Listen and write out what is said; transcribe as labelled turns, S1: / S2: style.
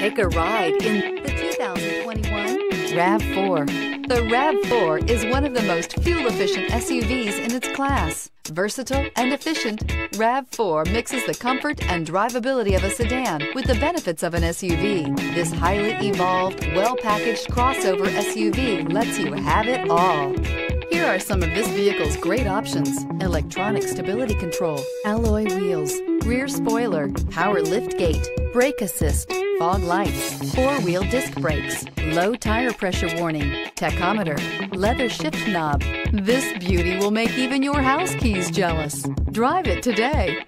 S1: Take a ride in the 2021 RAV4. The RAV4 is one of the most fuel-efficient SUVs in its class. Versatile and efficient, RAV4 mixes the comfort and drivability of a sedan with the benefits of an SUV. This highly evolved, well-packaged crossover SUV lets you have it all. Here are some of this vehicle's great options. Electronic stability control, alloy wheels, rear spoiler, power lift gate, brake assist, fog lights, four-wheel disc brakes, low tire pressure warning, tachometer, leather shift knob. This beauty will make even your house keys jealous. Drive it today.